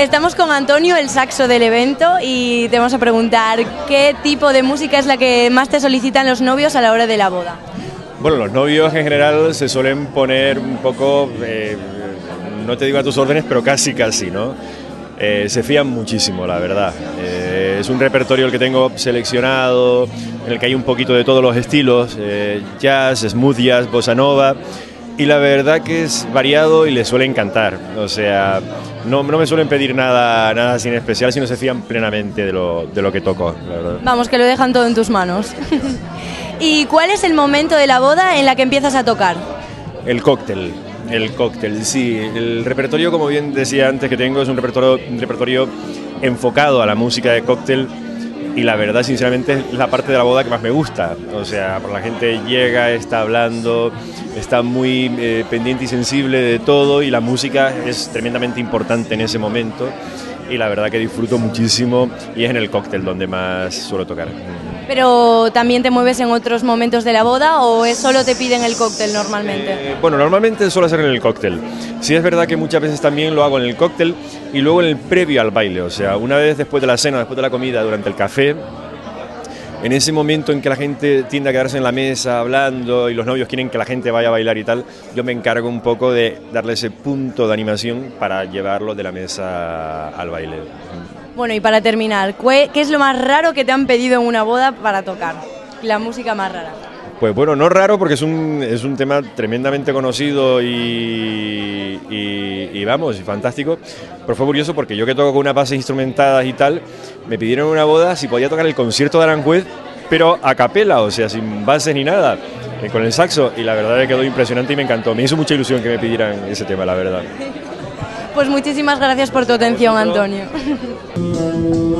Estamos con Antonio, el saxo del evento, y te vamos a preguntar qué tipo de música es la que más te solicitan los novios a la hora de la boda. Bueno, los novios en general se suelen poner un poco, eh, no te digo a tus órdenes, pero casi casi, ¿no? Eh, se fían muchísimo, la verdad. Eh, es un repertorio el que tengo seleccionado, en el que hay un poquito de todos los estilos, jazz, smooth jazz, bossa nova y la verdad que es variado y les suele encantar. O sea, no, no, me suelen pedir nada, nada sin especial, sino se fían plenamente de lo, de lo que toco. Vamos, que lo dejan todo en tus manos. ¿Y cuál es el momento de la boda en la que empiezas a tocar? El cóctel. El cóctel, sí. El repertorio, como bien decía antes que tengo, es un repertorio, un repertorio enfocado a la música de cóctel y la verdad, sinceramente, es la parte de la boda que más me gusta. O sea, la gente llega, está hablando, está muy eh, pendiente y sensible de todo y la música es tremendamente importante en ese momento y la verdad que disfruto muchísimo y es en el cóctel donde más suelo tocar. ¿Pero también te mueves en otros momentos de la boda o es solo te piden el cóctel normalmente? Eh, bueno, normalmente suelo hacer en el cóctel. Sí es verdad que muchas veces también lo hago en el cóctel y luego en el previo al baile, o sea, una vez después de la cena, después de la comida, durante el café, en ese momento en que la gente tiende a quedarse en la mesa hablando y los novios quieren que la gente vaya a bailar y tal, yo me encargo un poco de darle ese punto de animación para llevarlo de la mesa al baile. Bueno, y para terminar, ¿qué es lo más raro que te han pedido en una boda para tocar? La música más rara. Pues bueno, no raro porque es un, es un tema tremendamente conocido y, y, vamos, y fantástico. Pero fue curioso porque yo que toco con unas bases instrumentadas y tal, me pidieron en una boda si podía tocar el concierto de Aranjuez, pero a capela, o sea, sin bases ni nada, eh, con el saxo. Y la verdad es que quedó impresionante y me encantó. Me hizo mucha ilusión que me pidieran ese tema, la verdad. Pues muchísimas gracias por tu atención, Antonio.